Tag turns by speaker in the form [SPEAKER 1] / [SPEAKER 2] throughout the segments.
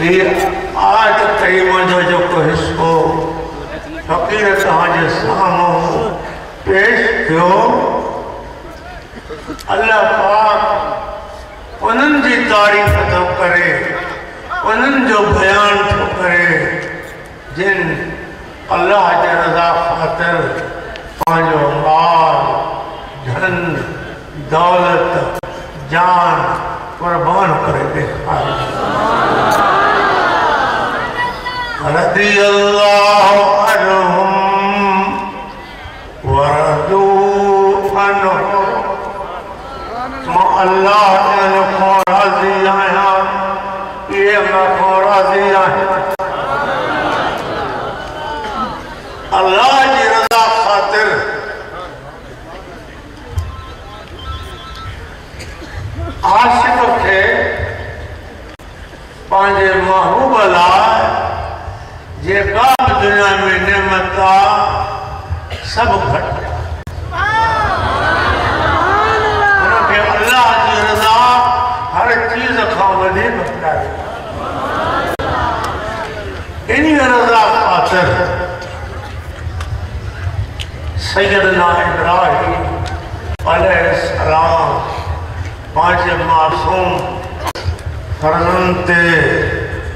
[SPEAKER 1] یہ آج کریمہ جو جو کو حصو فقیر تہاں سامو پیش کیو اللہ پاک انہن جی تعریف تو کرے انہن جو بیان تو کرے جن اللہ جے رضا خاطر پانچو مال دھن دولت جان قربان کرے رضي الله عنهم ورضوا عنه تو الله ان کو راضی آیا یہ میں کو راضی آیا اللہ کی رضا خاطر. عاشق کے پانجے محبوب اللہ جے کام دنیا میں نعمتا سب گھٹ کہ اللہ رضا ہر چیز ہے انہی رضا خاطر سیدنا ابراہیم علیہ السلام پانچ معصوم فرزنتے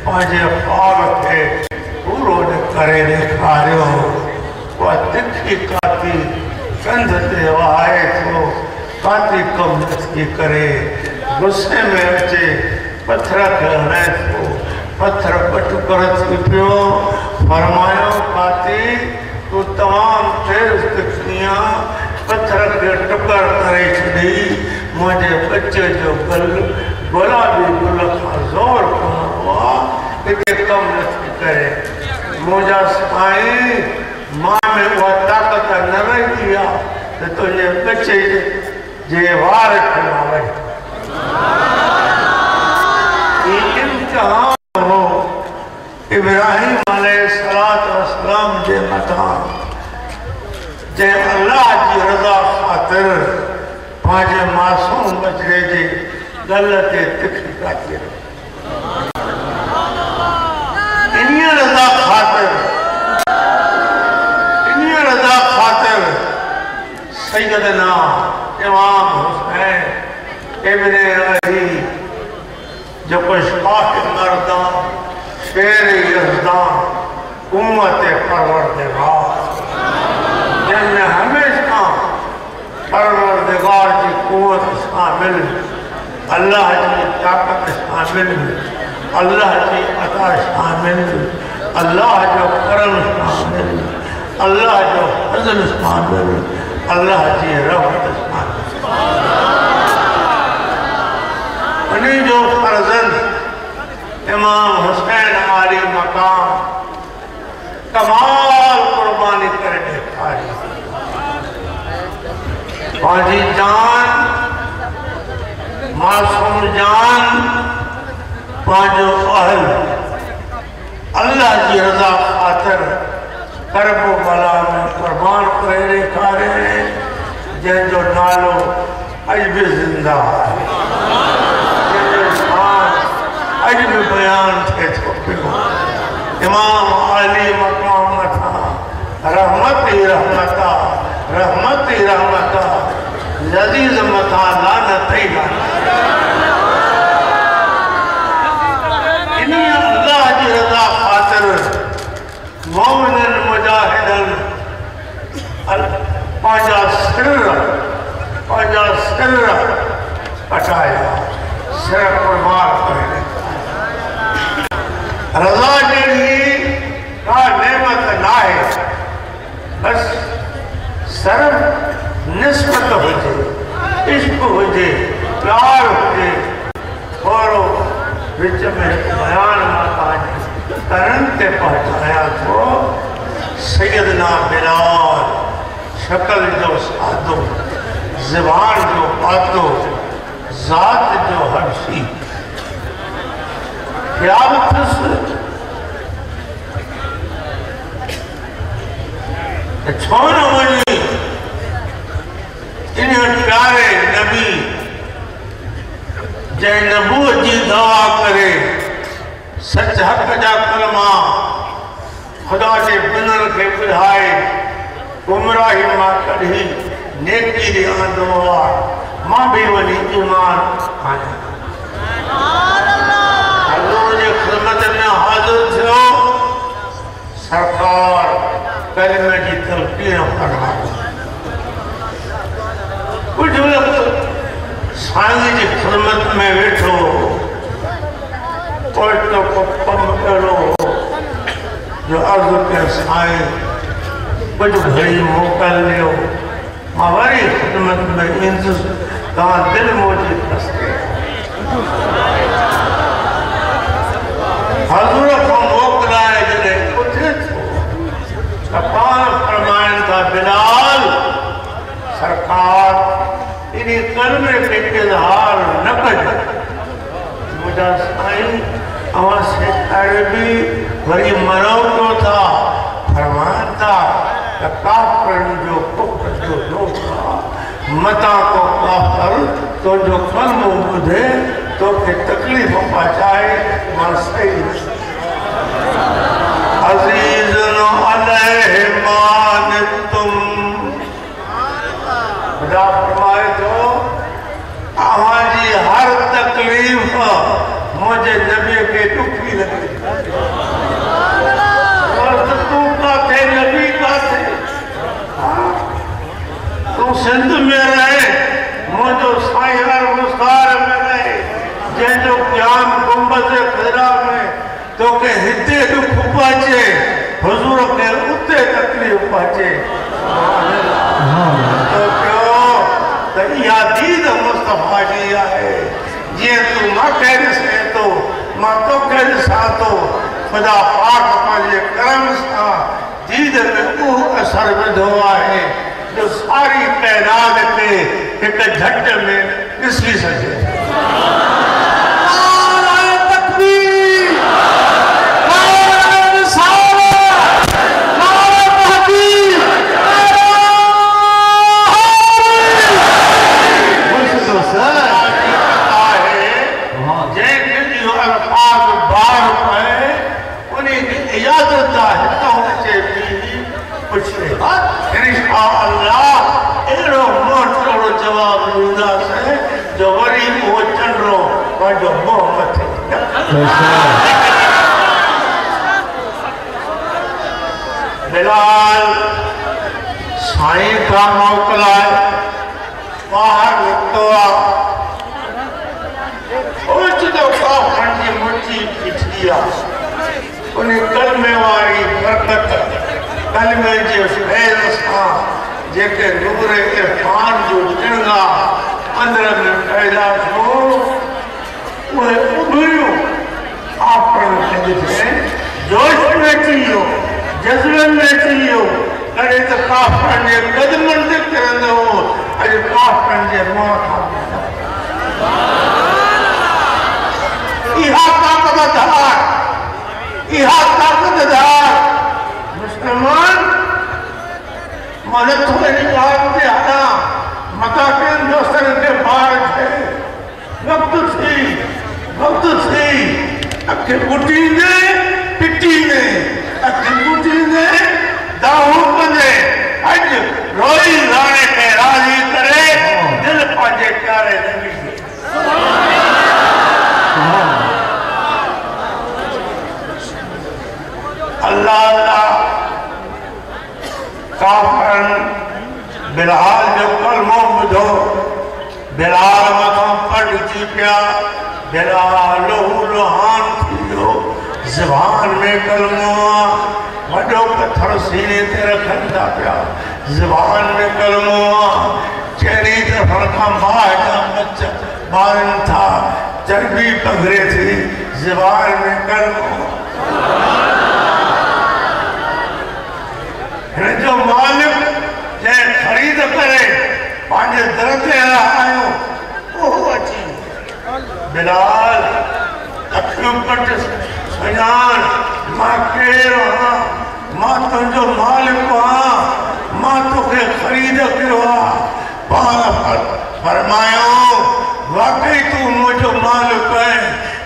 [SPEAKER 1] پانچ خواب تھے۔ پورو نے کرے دکھاریو وہ دکھی کاتی کندھ تے وہائے تو کاتی کم نسکی کرے۔ غصے میں اچے پتھر کہنے تو پتھر پٹو کرت کی پیو۔ فرمایو کاتی، تو تمام تیز دکھنیاں پتھر کے ٹکر کرے چھڑی۔ مجھے بچے جو گل گلابی گل کا زور کھا ہوا کہ کم نسکی کرے۔ مجھا سپائی ماں میں وہ طاقت نہ رہ دیا تو تجھے بچے جے وار کھنا رہے یہ امتحان ہو۔ ابراہیم علیہ السلام جے مطان جے اللہ جی رضا خاطر پانچے معصوم بچرے جی غلطے تکھی کاتی رہے انہی رضا خاطر انہی رضا خاطر سیدنا امام حسین ابن علی جو کچھ خاطر مردان شیر یزدان امت پروردگار۔ جن میں ہمیشہ پروردگار کی قوت شامل اللہ کی طاقت شامل اللہ کی عطا شامل اللہ جو کرم شامل اللہ جو فضل شامل اللہ کی رحمت شامل انہیں جو فرزند امام حسین عالی مقام کمال قربانی کرنے کھائی حاجی جان، معصوم جان پانچو اہل۔ اللہ جی رضا خاطر کرب و بلا میں قربان کرے کھارے جن جو نالو اج بھی زندہ ہے۔ جن جو شان اج بھی بیان تھے تو امام علی مقام تھا رحمت ہی رحمتا رحمت ہی رحمتا لذیذ متا لانت ہی لانت انہی اللہ جی رضا خاطر مومن مجاہدن پانجا سر پانجا سر پٹایا سر قربان کرنے رضا جیڑی کا نعمت نہ ہے بس صرف نسبت ہو جائے عشق ہو جائے پیار ہو جائے اور وچ میں بیان ماتا کرن تے پہنچایا تو سیدنا بلال شکل جو سادو زبان جو باتو ذات جو ہر سی کیا بتس چھوڑا نہ انہیں پیارے نبی جائے نبو جی دعا کرے، سچ حق جا کرما خدا جے بنر کے بلہائے عمرہ ہی ماں کر ہی نیکی دے آندو آئے ماں بھی ولی ایمان آیا حضور جی خدمت میں حاضر تھو سرکار کلمہ جی تلقیہ فرما. کچھ وقت سائیں جی خدمت میں بیٹھو. کوئی تو پم کرو. جو عرض کے سائیں کچھ بھائی موقع لیو ہماری خدمت میں انتظر تاں دل موجود دستے حضور کو موقع لائے جنہیں اتھے تھو سپار فرمائن تھا بلال سرکار انہی قرم کے اظہار نکج مجھا سائن اوہ سے عربی بری مرو جو تھا فرمائن تھا کہ کافرن جو کفر جو دو تھا متا کو کافر تو جو فن موجود ہے، تو کہ تکلیف پہنچائے مرسے عزیز علیہ مان تم۔ خدا فرمائے تو، آہاں جی ہر تکلیف مجھے نبی کے دکھی لگے۔ تو کا تھے نبی کا تھے ہاں، تو سندھ لیے پہنچے۔ تو کیوں یادید مصطفیٰ جی آئے یہ تو ماں کہنے سے تو ماں تو کہنے آ تو۔ خدا پاک پہنے یہ کرم سا دید میں او اثر میں دھوا ہے۔ جو ساری پیناد پہ ایک جھٹے میں اس لیے سجے
[SPEAKER 2] For sure.
[SPEAKER 1] فیلال سائن کا موقع لائے باہر اکتوا اوچ جو کا ہنڈی مٹھی پچھلیا انہیں کلمے واری برکت کلمے جی اس بیل سان جے کے نور ارفان جو جنگا، اندر میں پیدا تھی جذبن میں چلیو کڑے تو کاف پڑھنے قد منزل کرنے ہو اجھے کاف پڑھنے مہاں کھا بھی ایہا طاقت دھار، ایہا طاقت دھار۔ مسلمان مدد ہوئے نکاب دے آنا مطاقین دوستر کے بار تھے وقت تھی وقت تھی۔ اکھے بٹی نے پٹی نے اکھے بٹی نے داؤں پنجے اج روئی زانے کے راضی کرے، دل پانجے پیارے نبی سے اللہ اللہ، کافرن بلحال جو کلمو مجھو بلحال مقام پڑھ چی پیا بلحالو لحان پیو زبان میں کلمو آن وڈوں پتھر سینے تے رکھن دا پیا۔ زبان میں کلموں چہری تے فرقہ ماہ کا مچہ مارن تھا۔ چربی پگھرے تھی زبان میں کلموں۔ جو مالک جائے خرید کرے پانچے دردے آئیوں وہ ہوا چیز بلال اکیم پٹس سیان ماکیر وہاں ماں تنجو مالک وہاں ماں تو کے خرید کروا پانا پر فرمایو واقعی تو مجھو مالک ہے،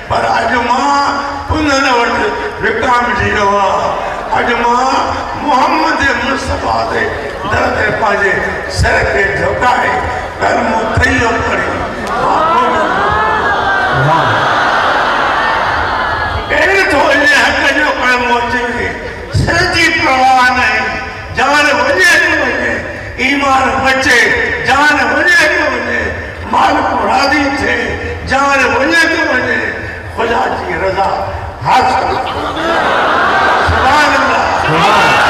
[SPEAKER 1] پر آج ماں پندن وٹ وکام جی روا۔ آج ماں محمد مصطفیٰ دے درد پاجے، سر کے جھوکائے کرمو تیو پڑی
[SPEAKER 2] واہ۔
[SPEAKER 1] ایمان بچے جان وجہ کے وجہ مالک راضی تھے جان وجہ کے وجہ خدا کی رضا حاصل سبحان اللہ سبحان اللہ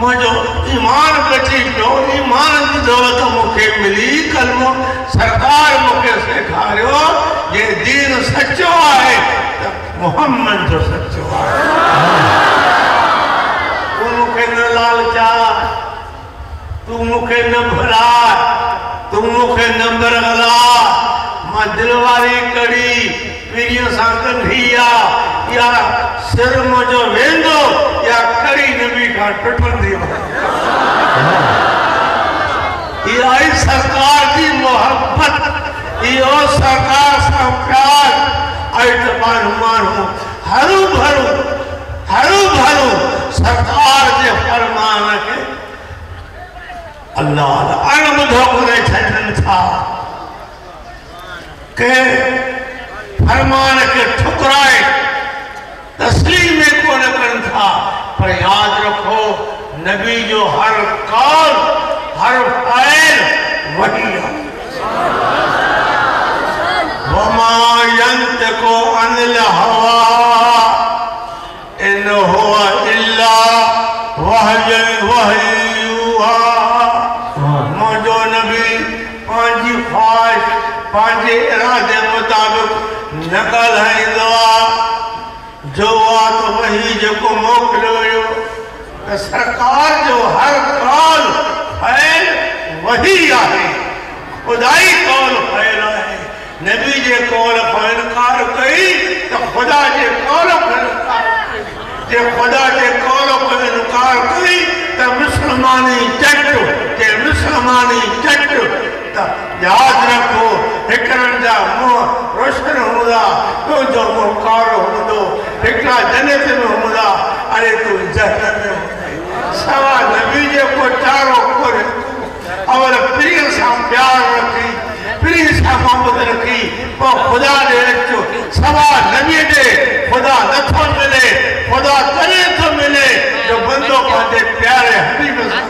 [SPEAKER 1] مجھو ایمان بچی جو ایمان کی ضرورت مکہ ملی، کلمہ سرکار مکہ سے کھارے ہو یہ دین سچ ہوا ہے محمد جو سچ ہوا ہے تو مکہ نہ لال جا تو مکہ نہ بھلا، تو مکہ نہ برغلا ہاں دل واری کڑی، پیریوں ساں کنڈھیا یا سر مجھو ویندو، یا کڑی نبی کھا ٹٹن دیو۔ یہ آئی سرکار کی محبت یہ او سرکار ساں پیار۔ آئی تبان ہمان ہوں، ہرو بھرو ہرو بھرو، سرکار جے فرمان کے اللہ اللہ ان بدھو کنے چھنن تھا۔ کہ فرمان کے ٹھکرائے، تسلیم کو نکن تھا؟ پر یاد رکھو، نبی جو ہر قول ہر فائل وہی ہے۔ وَمَا يَنْتَكُ عَنِ الْحَوَا إِنْ هُوَ ته سرڪار جو هر ڪول فيل وهي آهي. خدائي ڪول فيل آهي نبي جي ڪول کان انڪار ڪئي ته خدا جي ڪول کان انڪار ڪئي جي خدا جي ڪول کان انڪار ڪئي ته مسلماني چٽ جي مسلماني چٽ ته ياد رکو هڪڙن جا منهن روشن هوندا تنهنجو منهن ڪارو هوندو هڪڙا جنت ۾ هوندا اري تون هوندي سوا نبی کو چاروں کھولے اور پری سام پیار رکھی پری سام محبت رکھی پو خدا دے رکھو سوا نبی دے خدا نتھو ملے خدا تنے تو ملے جو بندوں کو دے پیارے حبیب ساں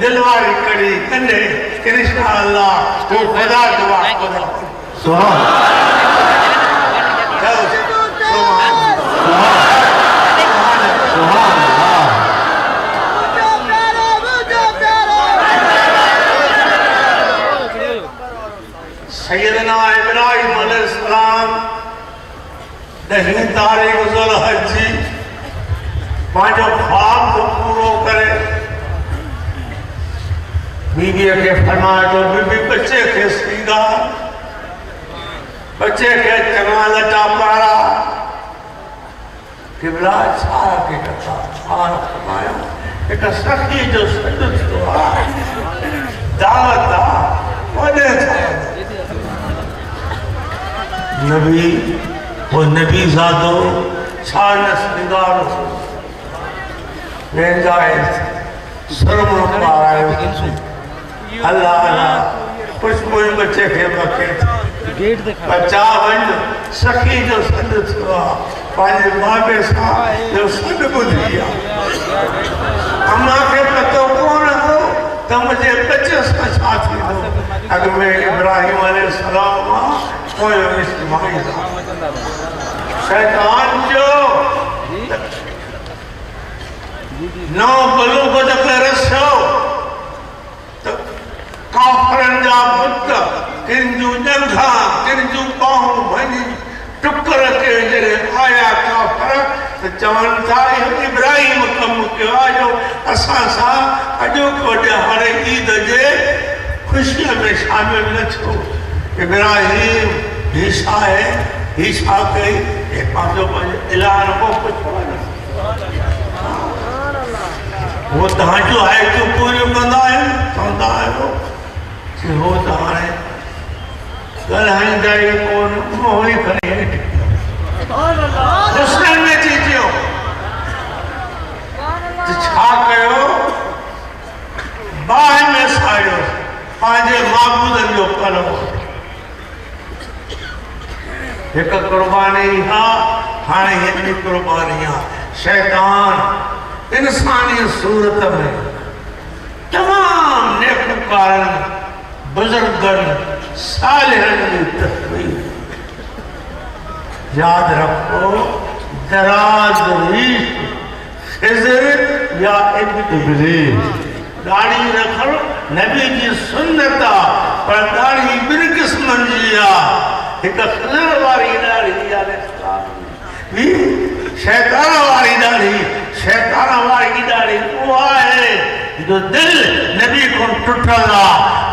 [SPEAKER 1] دلواری کری کنے کرشنا اللہ وہ خدا دعا خدا
[SPEAKER 2] سبحان
[SPEAKER 1] اللہ
[SPEAKER 2] سبحان
[SPEAKER 1] نہیں تاری گزل حجی پانچو خواب کو پورو کرے۔ بیوی کے فرمایا جو بی بی بچے کے سیدھا۔ بچے کے چنگا لٹا اچھا پارا۔ قبلہ چھارا کے کتا چھارا فرمایا۔ ایک سخی جو سندس تو آئے دعوت دا وہ نے تھا نبی وہ نبی زادو سانس نگار رکھ سرموں پارائے اللہ اللہ خوشبوئی بچے کے بکے تھے پچاون سخی جو سند سوا۔ پانی ماں بے ساتھ جو سند بدھیا اما کے پتہ کون ہو؟ تو مجھے بچے سا چاہتی ہو اگر میں ابراہیم علیہ السلام ہوں تو یہ اجتماعی تھا شیطان جو نو بلو بدہ پیرس ہو کافرن جا مطلب کنجو جنگا، کنجو پاؤں بھنی ٹکر کے جرے آیا کافر۔ چون تھا ابراہیم کم کے آجو، اساں سا اجو کو دے ہر عید جے خوشیہ میں شامل نہ چھو۔ ابراہیم حصہ ہے حصہ کے ایک پانچ سو الہان کو کچھ وہ تہاں ہے، جو پوری کندا ہے سوندا ہے وہ؟ کہ ہو تہاں ہے گل ہن جائے کون؟ وہ ہی کھڑے ہے سبحان اللہ حسن میں چیچیو چھا کہو باہ میں سایو پانجے معبودن جو کرو ایک قربانی ہاں ہاں ہی قربانیاں شیطان انسانی صورت میں تمام نیک کارن بزرگن صالحن کی تفریح یاد رکھو دراز ریش خضر یا ابلیس داڑھی رکھو نبی کی سنتا پر داڑھی بر قسمن جیا تسلر واری نہ رہی آلے سلام شیطان واری نہ رہی شیطان واری نہ رہی وہ آئے جو دل نبی کو ٹوٹھا دا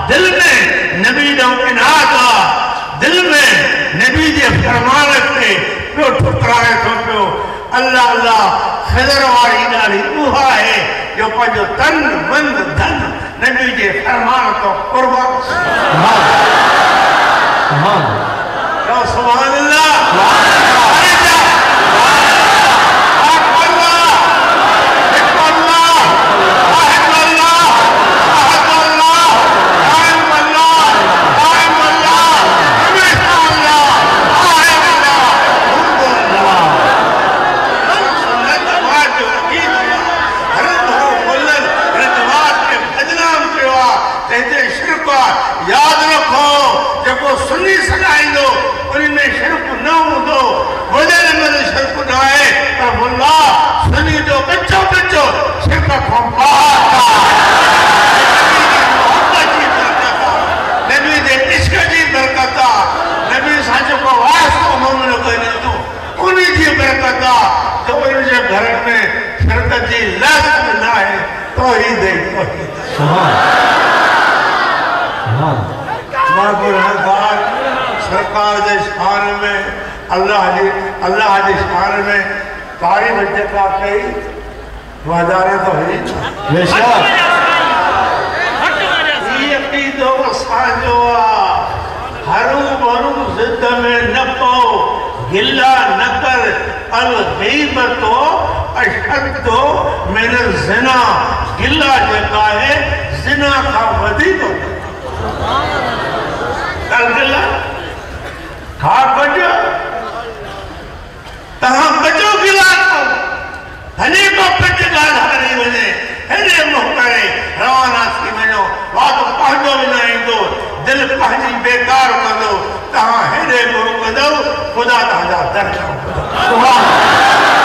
[SPEAKER 1] دل میں نبی دوں انہا دا دل میں نبی دے فرمانت نے پیو ٹوٹھا رہے تو پیو اللہ اللہ خضر واری نہ رہی وہ آئے جو پا جو تن من دن نبی دے فرمانت اور قربان سلام
[SPEAKER 2] سلام Come on.
[SPEAKER 1] سرکار دے شان میں اللہ جی اللہ دے شان میں پاری بچے کا کئی وزارے تو ہی۔
[SPEAKER 2] بے شک۔
[SPEAKER 1] یہ عقید و حروم حروم ضد میں نہ پاؤ گلہ نہ کر الغیبت و اشد نے زنا گلہ جگہ ہے زنا کا ودی تو۔ کل گلہ؟ ہاں بجو۔ تہاں بجو گلان کو۔ ہنے کو پٹ گال ہری ملے۔ ہنے محترے روانہ سی ملو واد پہنجو نہ دو۔ دل پہنجی بیکار کندو تہاں ہنے کو۔ کندو خدا تہاں دا درشن
[SPEAKER 2] سبحان اللہ۔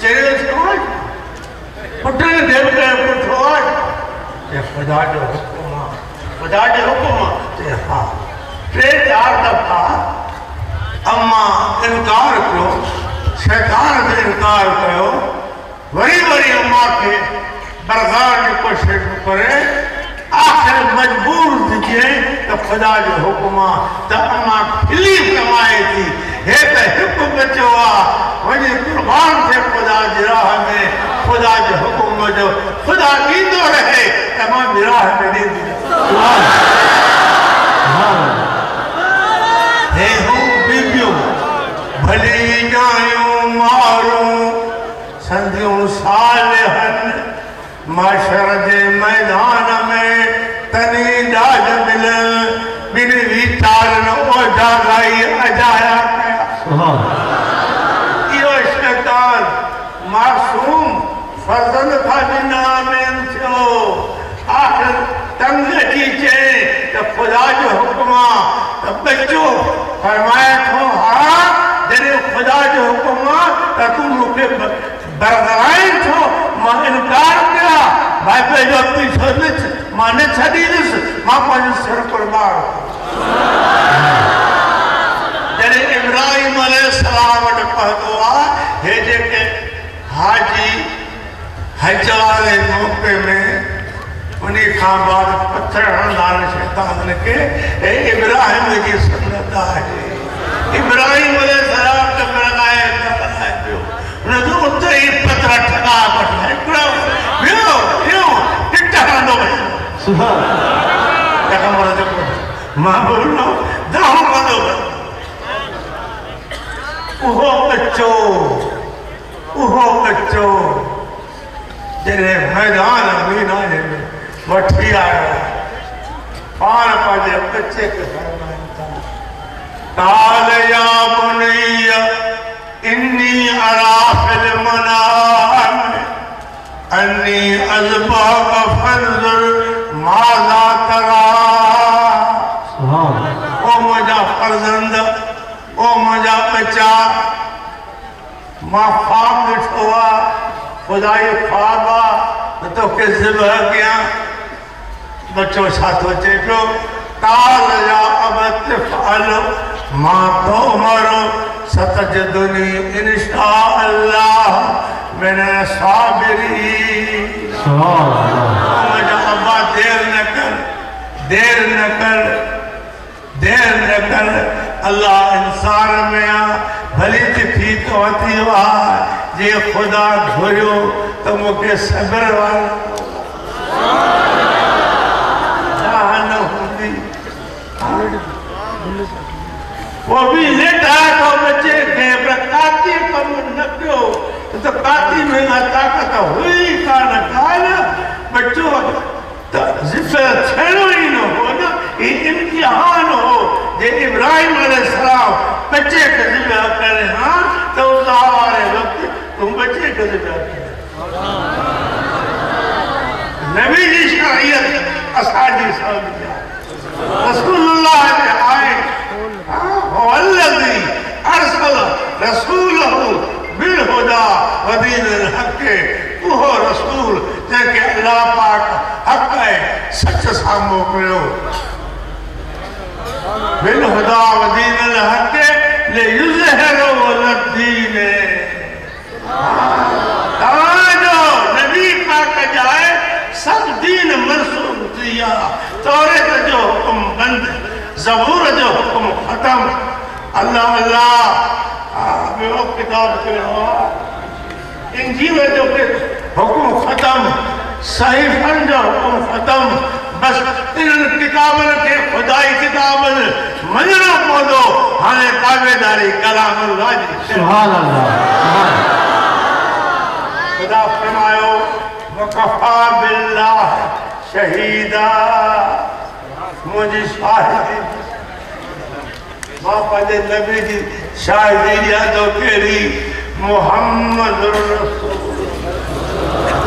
[SPEAKER 1] چڑھ پٹ خدا دے حکم تے ہاں۔ پھر چار دفعہ اما انکار کرو شیطان دے انکار کرو وری وری اما کے برزان کی کوشش کرے آخر مجبور دیجیے تو خدا دے حکم تو اما پھلی کمائے تھی ہے تو حکم بچوا آ۔ وجہ قربان تھے خدا دے راہ میں خدا دے حکم جو خدا کی تو رہے برغرائن چھو ماں انکار کیا بھائی پہ جو اپنی سرنچ ماں نے چھڑی دس ماں پہ جو سر پر مار جنہیں ابراہیم علیہ السلام نے پہدوا ہے جے کہ حاجی حجار موقع میں انہی کھاں بعد پتھر ہنلان شیطان کے اے ابراہیم کی سنت آئے۔ ابراہیم علیہ تالیا بنیا انی عراب مالا ترا او مجا فرزند او مجا پچا ماں خواب ڈٹھو خدای خوابا تو کے زبہ گیا بچوں ساتھ بچے جو تال یا عبت فعل ماں تو مرو ستجدنی انشاءاللہ من صابری
[SPEAKER 2] سبحان اللہ۔
[SPEAKER 1] دیر نہ کر، دیر نہ کر، دیر نہ کر۔ اللہ انسان میں آ، بھلی تھی فی تو ہوتی وہاں جی خدا دھویو تو مکہ صبر والا وہ بھی لیٹ آیا تو بچے کہ پر قاتی کم نکیو تو کاتی میں نہ طاقت ہوئی کانا کانا بچوں چھڑوئین ہو یہ امتحان ہو۔ جی ابراہیم علیہ السلام بچے کسی پہ آتا رہے ہاں تو اس آوارے وقت تم بچے کسی پہ آتا رہے نبی جی شریعت اسحادی صاحب جا رسول اللہ نے آئے ہاں، ہوا اللذی ارسل رسولہ بالہدا ودین الحق، وہ رسول جہاں کہ اللہ پاک حق ہے۔ سچ سامو پیو بن حدا و دین الحق لے یزہر و لدین تواجو نبی پاک جائے، سب دین مرسوم دیا. تورت جو حکم بند زبور جو حکم ختم. اللہ اللہ. میں وہ کتاب کے لیے انجیل جو حکم ختم. صحیح بن جاؤ ختم بس ان کتابوں کے خدائی کتاب منجروں کو دو ہمیں کامے داری کلام اللہ جی۔
[SPEAKER 2] سبحان اللہ
[SPEAKER 1] خدا فرمائیو وکفا باللہ شہیدہ مجھے شاہدی باپا جی نبی جی شاہدی جی تو پیری محمد رسول۔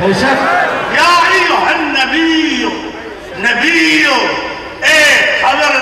[SPEAKER 2] موسى
[SPEAKER 1] يا ايها النبي نبي اے خبر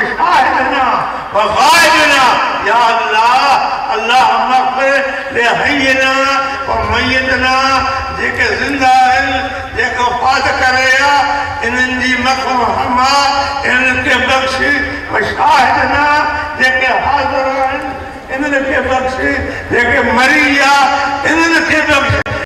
[SPEAKER 1] و شاہدنا و غائبنا یا اللہ اللہ مغفر لحینا و میتنا، جے کہ زندہ ہے، جے کہ وفات کریا انہن جی مغفر ہما انہن کے بخشی و شاہدنا جے کہ حاضر ہیں انہن کے بخشی جے کہ مریا انہن کے بخشی